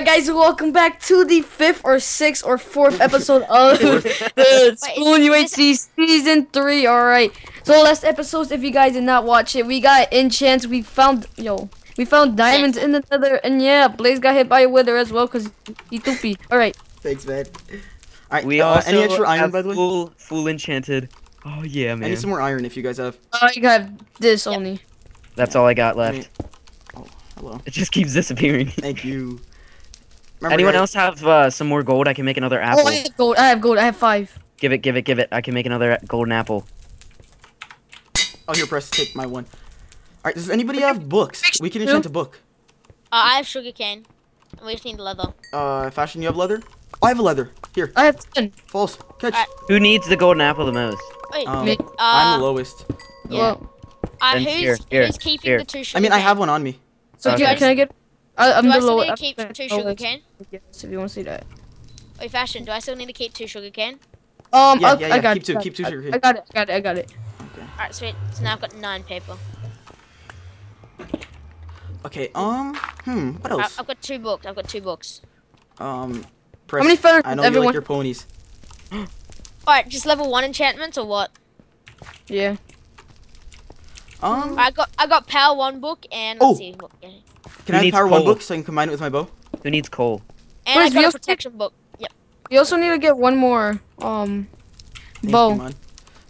All right, guys, welcome back to the fifth or sixth or fourth episode of the Spoon UHC season three. All right, so last episodes, if you guys did not watch it, we got enchants. We found yo, we found diamonds in the nether, and yeah, Blaze got hit by a wither as well because he toopy. All right, Thanks, man. Alright, We uh, also any extra iron, have by the way? full, full enchanted. Oh yeah, I man. need some more iron if you guys have. I got this only. That's all I got I left. mean- oh, hello. It just keeps disappearing. Thank you. Remember, Anyone guys- else have uh, some more gold? I can make another apple. Oh, apple. I have gold. I have gold. I have five. Give it, give it, give it. I can make another golden apple. Oh, here, press. Take my one. Alright, does anybody have books? We can two. enchant a book. Uh, I have sugarcane. And we just need leather. Uh, fashion, you have leather? Oh, I have a leather. Here, I have ten. false. Catch. Alright. Who needs the golden apple the most? Wait, Um, Me. I'm uh, the lowest. yeah. Well, uh, who's, here, here, who's keeping here. the two I sugarcane? mean, I have one on me. so Okay. can, can I get? I, I'm Do I the still low. need to keep I'm two sugar lowest. sugarcane? Yes, if you want to see that. Wait, fashion. Do I still need to keep two sugarcane? Um, Yeah, I'll- yeah, I yeah, got keep it, two, keep two sugar sugar I got it. I got it. I got it. Okay. Alright, sweet. So now I've got nine paper. Okay, um, hmm, what else? I've got two books. I've got two books. Um, press. many feathers I know does you like your ponies. Alright, just level one enchantments or what? Yeah. Um, I got I got power one book and Oh. let's see. What, yeah. can I have needs power one book so I can combine it with my bow? Who needs coal? And Where's I got a protection book. Yep. You also need to get one more um Thank bow.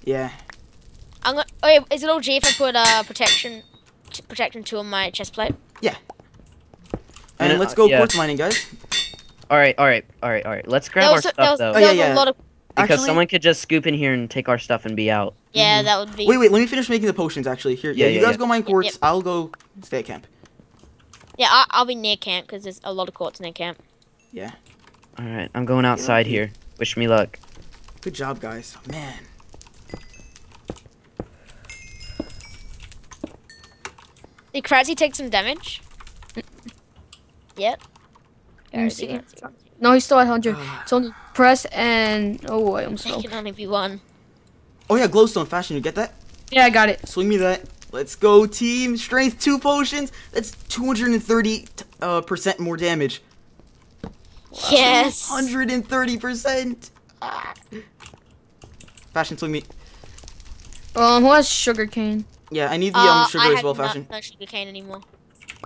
Yeah. I'm gonna. Oh, yeah, is it all G if I put uh protection, t- protection two on my chest plate? And And, let's uh, go yeah. quartz mining, guys. All right, all right, all right, all right. Let's grab There our a, stuff there was, though, Oh, yeah, was yeah. a lot of. Because Actually- someone could just scoop in here and take our stuff and be out. Yeah, Mhm. that would be. Wait, wait, let me finish making the potions, actually. Here, yeah, Yeah, you yeah, guys yeah. go mine quartz. Yep. I'll go stay at camp. Yeah, I, I'll be near camp because there's a lot of quartz near camp. Yeah. All right, I'm going outside lucky. here. Wish me luck. Good job, guys. Man. Did Kratzy take some damage? Yep. Let me Kratzy see. can't No, he's still at hundred. It's only press and oh wait, I'm see. slow. It can only be one. Oh, yeah, glowstone fashion. You get that? Yeah, I got it. Swing me that. Let's go, team. Strength 2 potions. That's 230 uh, percent more damage. Yes. 130%. Ah. Fashion, swing me. Um, who has sugar cane? Yeah, I need the Uh, um, sugar I as had well, no, fashion. no sugar cane anymore.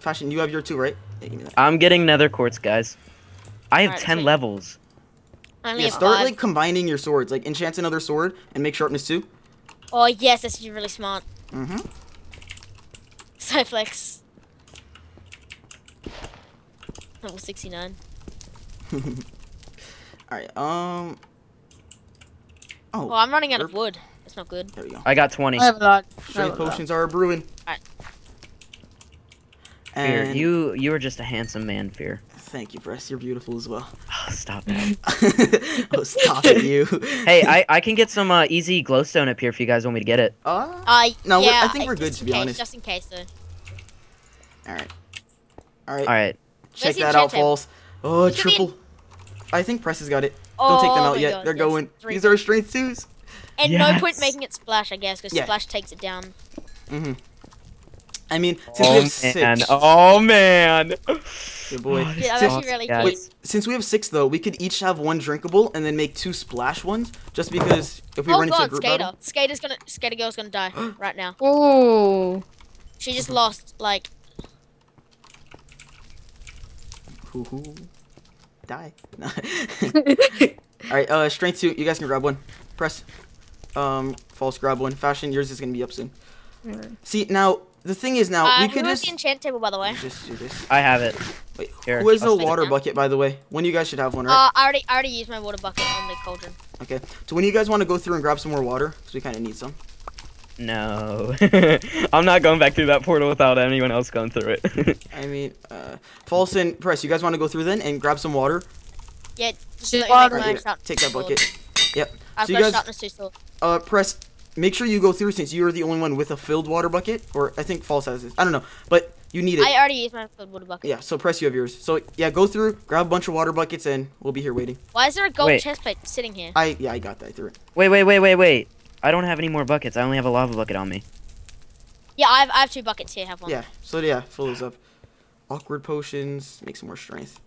Fashion, you have your two, right? Yeah, give me that. I'm getting nether quartz, guys. I have Alright, ten sweet. levels. I only Yeah, have start five. like combining your swords. Like enchant another sword and make sharpness two. Oh yes, that's really smart. Mm-hmm. Cyflex. Level 69. Alright, um. Oh, Oh, I'm running out of wood. That's not good. there we go. I got 20. I have a lot. I Strength a lot. potions are brewing. Alright. Fear, And you you are just a handsome man, Fear. Thank you, Press. You're beautiful as well. Oh, stop it. oh, stop it, you. hey, I, I can get some uh, easy glowstone up here if you guys want me to get it. Uh, Uh, No, yeah, I think we're good, to in be case, honest. Just in case, though. Alright. Alright, All right. check Where's that out, enchant? Falls. Oh, It should in- triple. I think Press has got it. Don't take them Oh out yet. God, They're yes, going. three These are strength twos. And no point making it splash, I guess, because Yeah. splash takes it down. Mm-hmm. I mean, since we Oh have six. man. Oh man. Good boy. Oh, Yeah, I'm actually awesome, really guys. Wait, since we have six though, we could each have one drinkable and then make two splash ones, just because if we oh run into a group Skater. battle. Skater's gonna, Skater girl's gonna die right now. Oh, She just lost, like, Hoo hoo. Die. No. All right, uh, strength two. You guys can grab one. Press. Um, false grab one. Fashion. Yours is gonna be up soon. See now, the thing is now uh, we who could has just the enchant table, by the way? just do this. I have it. Wait, Here, who has I'll a water bucket by the way? One of you guys should have one, right? Uh, I already, I already used my water bucket on the cauldron. okay. So when you guys want to go through and grab some more water, because we kind of need some. No. I'm not going back through that portal without anyone else going through it. I mean, uh, false and press. You guys want to go through then and grab some water? Yeah, just Just let me make water. Right Take that bucket. Yep. I've So you got guys- sharpness. Uh, press. Make sure you go through since you are the only one with a filled water bucket, or I think false has this. I don't know, but you need it. I already used my filled water bucket. Yeah, so press you have yours. So yeah, go through, grab a bunch of water buckets, and we'll be here waiting. Why is there a gold Wait. chest plate sitting here? I yeah, I got that through it. wait, wait, wait, wait, wait. I don't have any more buckets. I only have a lava bucket on me. Yeah, I have, I have two buckets here. Have one. Yeah, so yeah, fill those up. Awkward potions, make some more strength.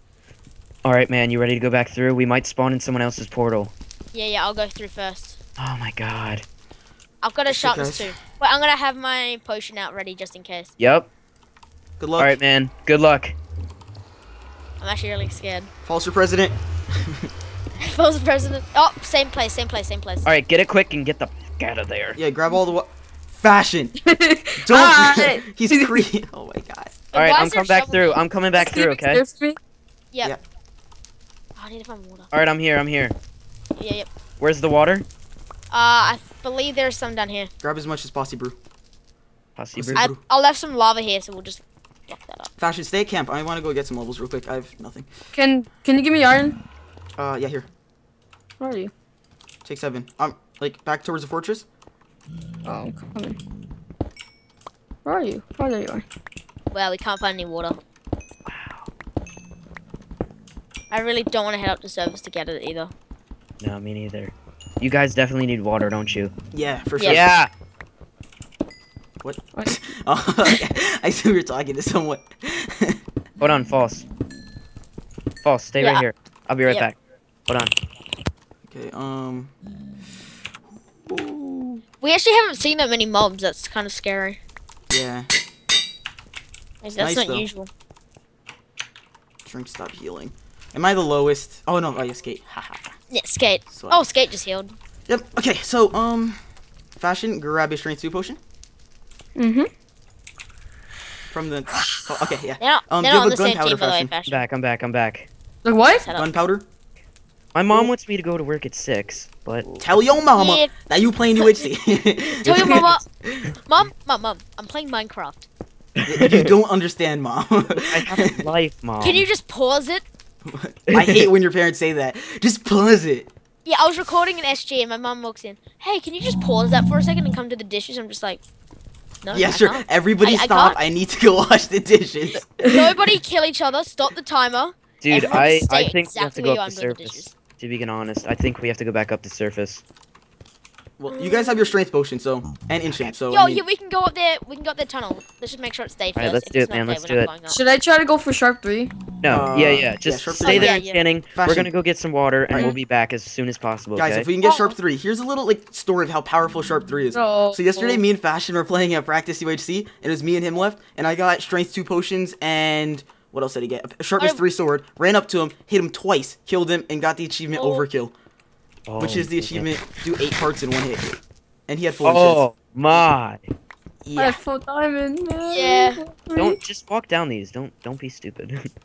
All right, man. You ready to go back through? We might spawn in someone else's portal. Yeah, yeah, I'll go through first. Oh my god. I've got a Yes, sharpness too. Wait, I'm gonna have my potion out ready just in case. Yep. Good luck. All right, man. Good luck. I'm actually really scared. False for president. False president. Oh, same place, same place, same place. All right, get it quick and get the fuck out of there. Yeah, grab all the wa- fashion. Don't. He's cre- Oh my god. All right, I'm coming back through. there? I'm coming back through. Okay. Yep. Yeah. Oh, I need to find water. All right, I'm here. I'm here. Yeah, yep. Where's the water? Uh, I believe there's some down here. Grab as much as possible, brew. Posse brew. I, I'll left some lava here, so we'll just block that up. Fashion, stay at camp. I want to go get some levels real quick. I have nothing. Can Can you give me iron? Uh, yeah, here. Where are you? Take seven. Um, like back towards the fortress. Oh, I'm coming. Where are you? Oh, there you are. Well, we can't find any water. Wow. I really don't want to head up to surface to get it either. No, me neither. You guys definitely need water, don't you? Yeah, for sure. Yeah. What? What? oh, I see we were talking to someone. Hold on, false. False, stay Yeah. right here. I'll be right Yep. back. Hold on. okay. Um. Ooh, We actually haven't seen that many mobs. That's kind of scary. yeah. Like, that's nice, not though. usual. Drink. Stop healing. Am I the lowest? Oh no. You skate. Haha. Yeah, skate. So- Oh, skate just healed. Yep. Okay. So um, fashion. Grab your strength two potion Mm-hmm. from the. Oh, okay. Yeah. They're not, Um, they're not have on a the same gunpowder team, by the way, fashion? fashion. Back, I'm back, I'm back. Like what? Set. Gunpowder. My mom wants me to go to work at 6, but Tell your mama Yeah. that you playing UHC. Tell your mama, mom, mom, mom. I'm playing Minecraft. you don't understand, mom. I have a life, mom. Can you just pause it? I hate when your parents say that. Just pause it. Yeah, I was recording an SG and my mom walks in. Hey, can you just pause that for a second and come to the dishes? I'm just like, no. yeah, I sure. can't. Everybody I- I stop. can't. I need to go wash the dishes. Nobody kill each other. Stop the timer. Dude, Everyone I, I think we have to go where up the are and do the surface. To be honest, I think we have to go back up the surface. Well, you guys have your strength potion, so and enchant. So Yo, I mean, yeah, we can go up there. We can go up the tunnel. Let's just make sure it stays first. Alright, let's do it's it, man, let's do it. not going up. Should I try to go for sharp three? No, Uh, yeah, yeah, yeah. Just sharp stay three. there Yeah, yeah. canning. We're gonna go get some water and Alright. we'll be back as soon as possible. guys, okay? if we can get Oh. sharp three, here's a little like story of how powerful sharp three is. No. So yesterday, me and Fashion were playing at practice UHC, and it was me and him left, and I got strength two potions and what else did he get? A sharpness I- three sword. Ran up to him, hit him twice, killed him, and got the achievement Oh. overkill, Oh, which is oh, the man. achievement do eight parts in one hit. And he had full Oh my! I have full diamond. man. Yeah. Don't just walk down these. Don't don't be stupid.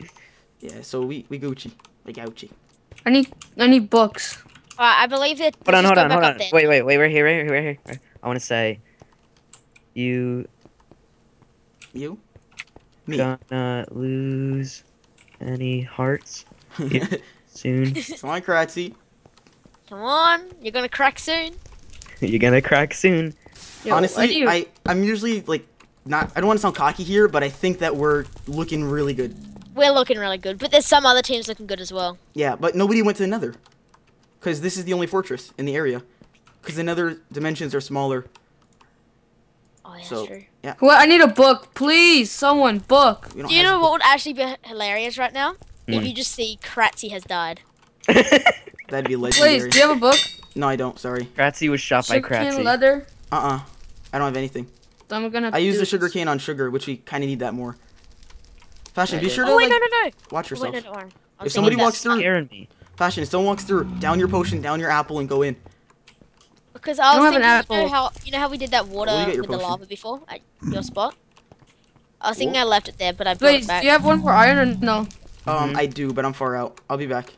Yeah. So we we Gucci, we Gucci. I need I need books. Alright, I believe that. hold on, hold on, hold on. Wait, wait, wait. We're here, right here, right here. I want to say, you You. Me. gonna lose any hearts soon? Come on, Kratzy. Come on, you're gonna crack soon. You're gonna crack soon. Yo, Honestly, you- I I'm usually like not. I don't want to sound cocky here, but I think that we're looking really good. We're looking really good, but there's some other teams looking good as well. Yeah, but nobody went to the Nether, because this is the only fortress in the area. Because the Nether dimensions are smaller. Oh, yeah, So- that's true. What? I need a book, please. Someone book. Don't you know what would actually be hilarious right now? If Hmm. you just see Kratzy has died. That'd be legendary. Please, do you have a book? No, I don't. Sorry. Kratzy was shot by Sugarcane Kratzy. leather. Uh uh I don't have anything. I'm gonna. Have I use the sugar cane on sugar, which we kind of need that more. Fashion, be Okay. sure to Oh wait, like, no, no, no. watch Oh, wait, yourself. no, don't worry. I'm If somebody walks through- me. Fashion, if someone walks through, down your potion, down your apple, and go in. Because I I was don't have thinking, an you know how you know how we did that water Well, you get your with the lava before at your spot. I was thinking I left it there, but I brought Wait, it back. do you have one for iron or no? Um, Mhm. I do, but I'm far out. I'll be back.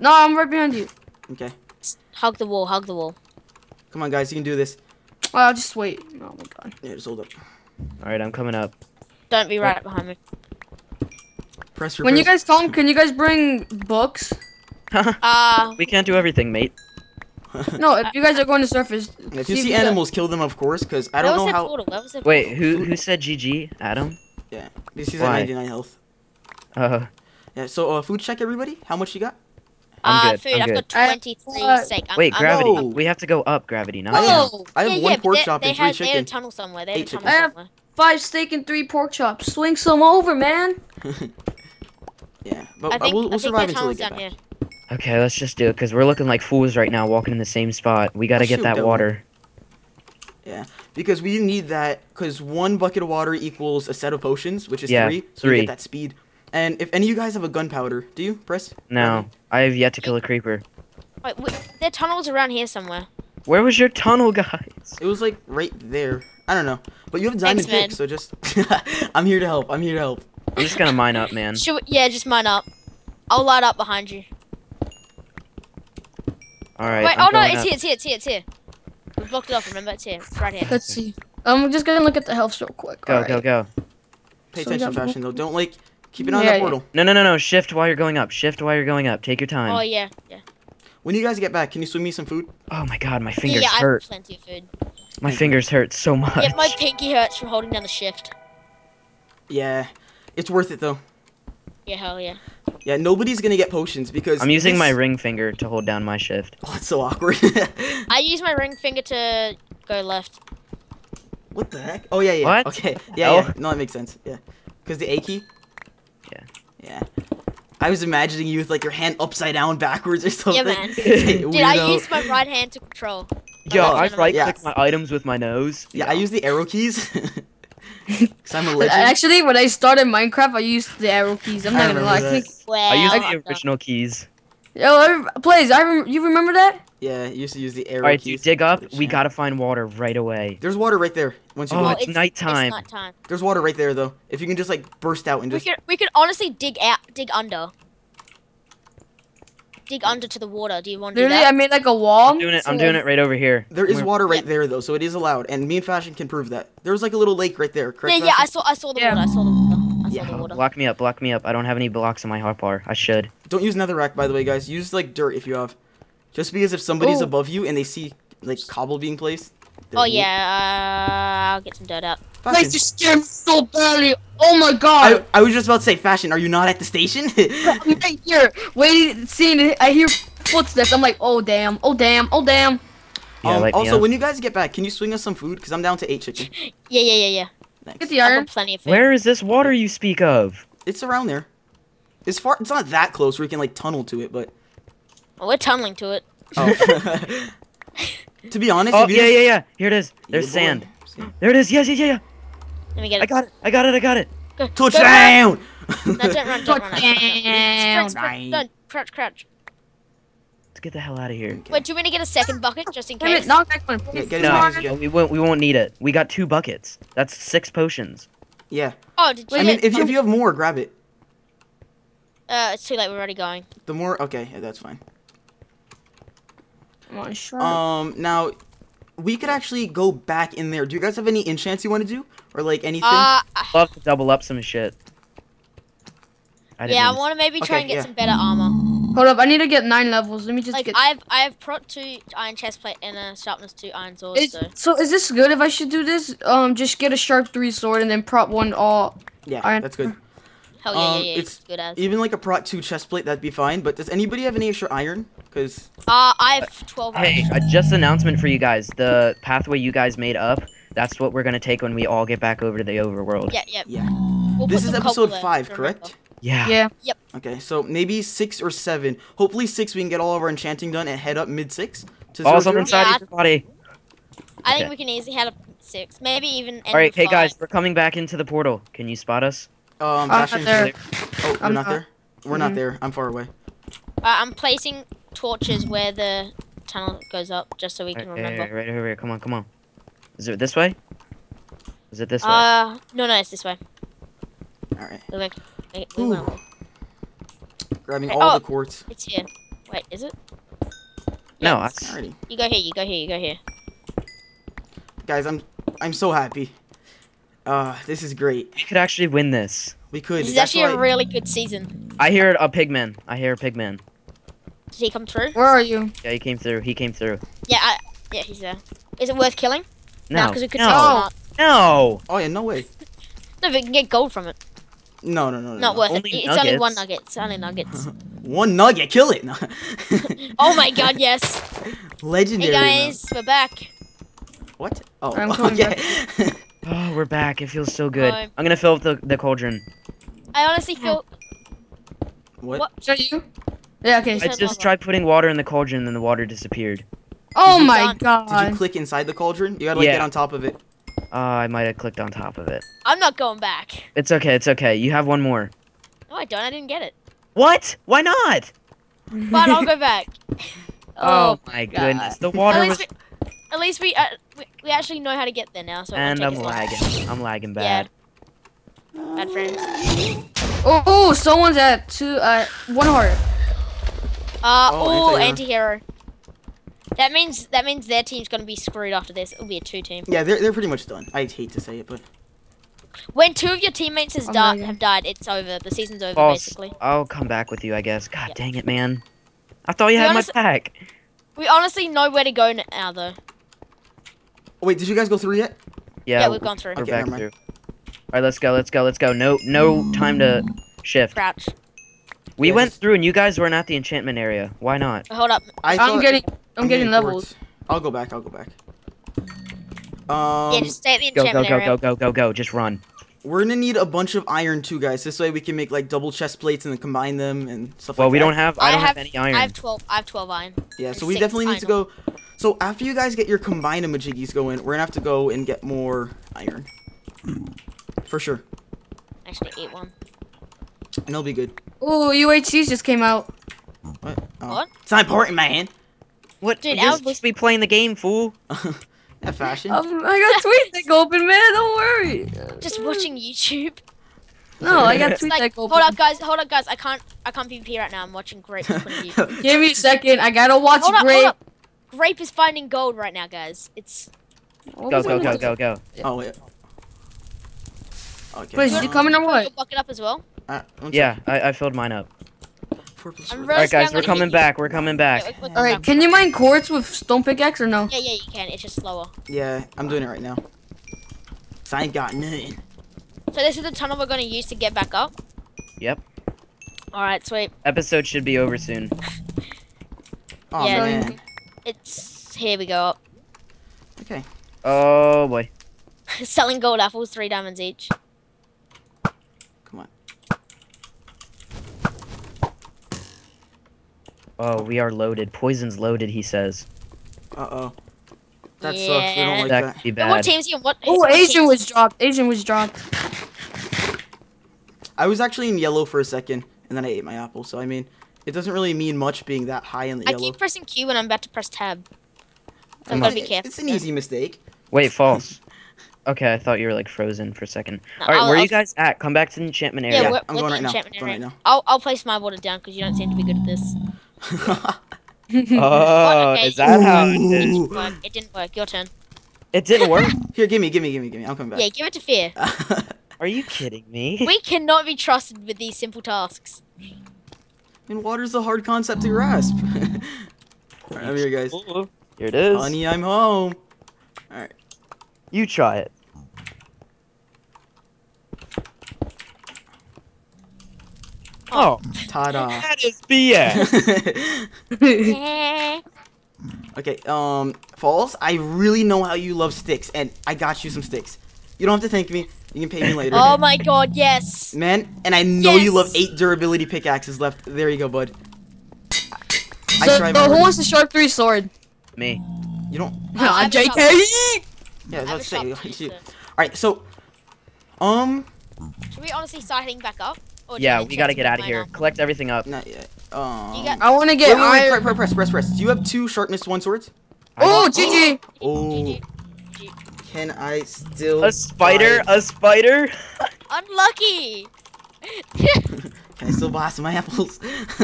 No, I'm right behind you. Okay. Hug the wall, hug the wall. Come on, guys, you can do this. Oh, I'll just wait. Oh my god. Yeah, just hold up. All right, I'm coming up. Don't be right behind me. Press your. When you guys come, can you guys bring books? Uh, we can't do everything, mate. No, if you guys are going to surface. If you see see animals, kill them, of course, because I where don't was know how. portal? Where was that Wait, who who said GG? Adam? Yeah, this is Why? at 99 health. Uh, -huh. Yeah, so uh, food check, everybody. How much you got? I'm uh, good, food. I'm I've good. got I- 23 uh, steak. I'm, wait, I'm, gravity. No. We have to go up gravity, not I down. have- I have yeah, one yeah, pork they, chop they and three had, They had a tunnel somewhere. They had Eight a tunnel chicken. I have- somewhere. Five steak and three pork chops. Swing some over, man. Yeah, but I think we'll, we'll think survive their until we get down back. here. Okay, let's just do it because we're looking like fools right now, walking in the same spot. We gotta Oh, get shoot, that Dylan. water. Because we need that, because one bucket of water equals a set of potions, which is Yeah, three, so we get that speed. And if any of you guys have a gunpowder, do you, Press? No, I have yet to kill a creeper. Wait, wait, their tunnel's around here somewhere. Where was your tunnel, guys? It was like right there. I don't know. But you have a diamond Thanks, pick, so just... I'm here to help. I'm here to help. I'm just gonna mine up, man. Should we, yeah, just mine up. I'll light up behind you. All right. Wait, I'm oh no, it's up. here, it's here, it's here, it's here. We blocked it off. Remember, it's here, it's right here. Let's see. I'm just gonna look at the health real quick. Go, Alright. go, go. Pay So attention, fashion, though. Don't, like, keep it on Yeah, that yeah. portal. No, no, no, no. Shift while you're going up. Shift while you're going up. Take your time. Oh yeah, yeah. When you guys get back, can you swing me some food? Oh my god, my Yeah, fingers yeah, I have hurt. plenty of food. My fingers hurt so much. Yeah, my pinky hurts from holding down the shift. Yeah. It's worth it, though. Yeah, hell yeah. Yeah, nobody's gonna get potions because... I'm using this- my ring finger to hold down my shift. Oh, it's so awkward. I use my ring finger to go left. what the heck? Oh, yeah, yeah. What? Okay. Yeah, Oh. yeah. No, that makes sense. Yeah. Because the A key? Yeah. Yeah. I was imagining you with, like, your hand upside down backwards or something. Yeah, man. Hey, Dude, I use my right hand to control. Yo, I right yeah. click my items with my nose. Yeah, I use the arrow keys. Cause I'm a legend. Actually, when I started Minecraft, I used the arrow keys. I'm I not gonna lie. I think, Wow. I use the original keys. yo, I, please, I rem- you remember that? Yeah, I used to use the arrow All right, keys. dude, dig up. We champ. gotta find water right away. There's water right there. Once you Oh, go. it's nighttime. It's nighttime. There's water right there though. If you can just like burst out and We just could we could honestly dig out, dig under. Dig under to the water. Do you want to do Literally, I that? made like a wall. I'm doing it. I'm doing it right over here. there is Where- water right Yeah. there though, so it is allowed. And me and Fashion can prove that. There was like a little lake right there, correct? Yeah, yeah. I saw I saw the Yeah. water. I saw the water. I saw Yeah. the water. Block me up. Block me up. I don't have any blocks in my hotbar. I should. Don't use netherrack by the way, guys. Use like dirt if you have. Just because if somebody's Oh. above you and they see like cobble being placed. they're Oh weak. yeah, uh, I'll get some dirt out. Fashion. Guys, you scared me so badly. Oh my god. I, I was just about to say, Fashion, are you not at the station? I'm right here, waiting, seeing it. I hear footsteps. I'm like, oh damn, oh damn, oh damn. Yeah, um, light me also, up. when you guys get back, can you swing us some food? Because I'm down to eight chicken. Yeah, yeah, yeah, yeah. Thanks. Get the iron. plenty of food. Where is this water you speak of? It's around there. It's far. It's not that close where you can like tunnel to it, but. Oh, we're tunneling to it. Oh. to be honest, Oh yeah, yeah, yeah. Here it is. Yeah, There's boy. sand. See? There it is. Yes, yeah, yeah, yeah. Let me get it. I got it. I got it. I got it. Go, Touchdown! No, don't run, don't run. Touchdown. Sprint, sprint, crouch, crouch. Let's get the hell out of here. Wait, do you want to get a second bucket just in Damn it, case? knock back one. Yeah, get No, as many as you we won't. We won't need it. We got two buckets. That's six potions. Yeah. Oh, did you? I mean, if you, if you have more, grab it. uh, it's too late. We're already going. The more, okay, yeah, that's fine. Come on, sure. Um, now, we could actually go back in there. Do you guys have any enchants you want to do, or like anything? Uh, Love to double up some shit. I didn't yeah, I want to maybe try Okay, and get yeah. some better armor. Hold up, I need to get nine levels. Let me just Like get. I have, I have prot two iron chest plate and a sharpness two iron sword. Is, So so is this good if I should do this? Um, just get a sharp three sword and then prot one all. yeah, iron- that's good. Hell yeah, um, yeah, yeah. it's- good as. Even like a prot two chest plate, that'd be fine. But does anybody have any extra iron? Because Uh, I have twelve. Hey, iron. uh, just announcement for you guys. The pathway you guys made up. That's what we're gonna take when we all get back over to the overworld. Yeah, yeah. yeah, We'll this is episode five, correct? Yeah. Yeah. Yep. Okay, so maybe six or seven. Hopefully six, we can get all of our enchanting done and head up mid six to zero, Balls on zero. inside Yeah, of your body. I think Okay. we can easily head up six, maybe even. End All right, hey five. guys, we're coming back into the portal. Can you spot us? Um, I'm not there. Oh, we're I'm not not. there. We're not Mhm. there. I'm far away. Uh, I'm placing torches where the tunnel goes up, just so we can Right, remember. right, right over here. Come on, come on. Is it this way? Is it this way? Uh, no, no, it's this way. All right, We went, we- we went- grabbing Hey, all oh. the quartz. It's here. Wait, is it? no, Yeah, that's Alrighty, You go here. You go here. You go here. guys, I'm I'm so happy. Uh, this is great. we could actually win this. We could. This is That's actually why- a really good season. I hear a pigman. I hear a pigman. Did he come through? Where are you? Yeah, he came through. He came through. Yeah, I, yeah, he's there. Is it worth killing? No, because we could no, Oh. no. Oh yeah, no way. No, we can get gold from it. No, no, no, no. Not no. worth only it. It's only one nugget. It's only nuggets. One nugget, kill it. oh my god, yes. Legendary. Hey Legendary. guys, we're back. What? Oh, I'm coming okay. Oh, we're back. It feels so good. Hi. I'm gonna fill up the, the cauldron. I honestly feel. What? What? Is that you? Yeah. Okay. I I just tried putting water in the cauldron and then the water disappeared. Oh Did you- my Done. Did you click inside the cauldron? You gotta like Yeah. get on top of it. Uh, I might have clicked on top of it. I'm not going back. It's okay, it's okay. You have one more. No, I don't. I didn't get it. What? Why not? But I'll go back. Oh, my goodness. The water At was least we, at least we, uh, we we actually know how to get there now. So and I'm us long. lagging. I'm lagging Yeah. bad. Bad friends. Oh, oh, someone's at two. Uh, one heart. Uh, Oh, oh, anti-hero. anti-hero. That means that means their team's gonna be screwed after this. It'll be a two team. Yeah, they're they're pretty much done. I hate to say it, but When two of your teammates has Oh di- my God. have died, it's over. The season's over False. basically. I'll come back with you, I guess. God Yeah. dang it, man. I thought you To be had my pack. We honestly know where to go now, though. Oh, wait, did you guys go through yet? Yeah, Yeah, we've gone through. we're Okay, back through. All right, let's go. Let's go. Let's go. No, no time to shift. Crouch. We Yeah, went through, and you guys weren't at the enchantment area. Why not? Hold up. I I'm getting. I'm, getting quartz. levels. I'll go back. I'll go back. Um, yeah, just stay at the Go, go, enchantment go, area. go, go, go, go. Just run. we're gonna need a bunch of iron too, guys. This way we can make like double chest plates and then combine them and stuff Well, like we don't have. I I don't have, have- any iron. I have twelve. I have twelve iron. Yeah, so we six definitely need to go. So after you guys get your combined majiggies going, we're gonna have to go and get more iron. For sure, I actually eight one. and it'll be good. Oh, UHCs just came out. What? Oh. What? It's not important, man. What? Dude, You're Alex- supposed to be playing the game, fool. that fashion. Um, I got TweetDeck open, man. Don't worry. Just watching YouTube. No, I got It's tweet like, deck hold open. up, guys. Hold up, guys. I can't. I can't PvP right now. I'm watching Grape's point of view. Give me a second. I gotta watch hold up, Grape. hold up. Grape is finding gold right now, guys. It's What Go, go, go, go, go. oh wait. Okay. Wait, is um, you coming or what? Go buck it up as well. uh, Yeah, I, I filled mine up. second. Four plus I'm four. really All right, guys, we're coming hit you. back. We're coming back. Yeah, we're- we're All right, coming can you mine quartz with stone pickaxe or no? Yeah, yeah, you can. It's just slower. Yeah, I'm doing it right now. 'Cause I ain't got nothing. So this is the tunnel we're gonna use to get back up. Yep. All right, sweet. Episode should be over soon. Oh Yeah. man. It's here we go up. Okay. Oh boy. Selling gold apples, three diamonds each. Come on. Oh, we are loaded. Poison's loaded. He says. Uh oh. That sucks. We don't like that that. could be But what teams you? What? Oh, Asian teams- was dropped. Asian was dropped. I was actually in yellow for a second, and then I ate my apple. So I mean, it doesn't really mean much being that high in the I yellow. keep pressing Q when I'm about to press tab. So I'm I'm gonna be careful. It's an easy mistake. Wait, false. Okay, I thought you were like frozen for a second. No, All right, I'll- where are I'll- you guys at? Come back to the enchantment Yeah, area. we're, I'm we're going the right now. enchantment Going right now. I'll I'll place my water down because you don't seem to be good at this. oh, okay. is that how it Ooh. is? Work. It didn't work. Your turn. It didn't work. Here, give me, give me, give me, give me. I'm coming back. Yeah, give it to Fear. Are you kidding me? We cannot be trusted with these simple tasks. And water's a hard concept to grasp. Alright, I'm here, guys. Here it is. Honey, I'm home. Alright. You try it. Oh, Ta-da. that is BS. Okay, um, Falls, I really know how you love sticks, and I got you some sticks. You don't have to thank me. You can pay me later. oh my god, yes. Man, and I know you love eight durability pickaxes left. There you go, bud. I so, try so my who wants the sharp three sword? Me. You don't. No, I Nah, have a JK. Yeah, I have a let's say. sharp piece, All so- um, Should we honestly start heading back up? Or Yeah, we gotta get out of here. up? Collect everything up. not yet. Um, got- I want to wait, get wait, wait, iron. press, press, press, press. Do you have two sharpness one swords? Oh, GG. Oh, GG. Can I still? A spider? buy- A spider? Unlucky. Can I still buy some apples?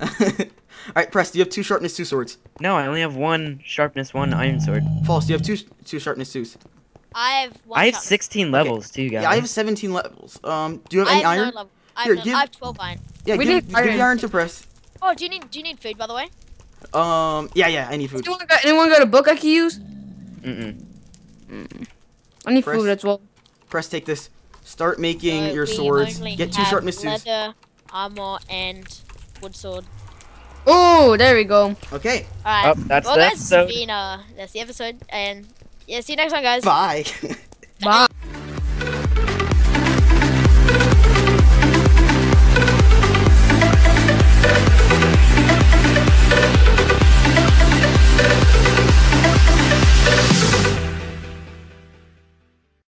All right, press. Do you have two sharpness two swords? No, I only have one sharpness, one iron sword. False. Do you have two two sharpness twos? I have one I have shot. 16 levels too, guys. Yeah, I have 17 levels. Um, do you have I any have iron? no level. I Here, have, no, give- I have 12 iron. Yeah, We give, need give the iron. iron to press. Oh, do you need do you need food by the way? Um, yeah, yeah, I need food. Anyone got, anyone got a book I can use? Mm-mm. I need Press. food as well. Press, take this. Start making So your swords. Get two have sharpness twos. Leather, armor, and wood sword. Oh, there we go. Okay, Alright. Oh, that's well, the guys, episode. Been, uh, that's the episode, and yeah, see you next time, guys. bye. Bye.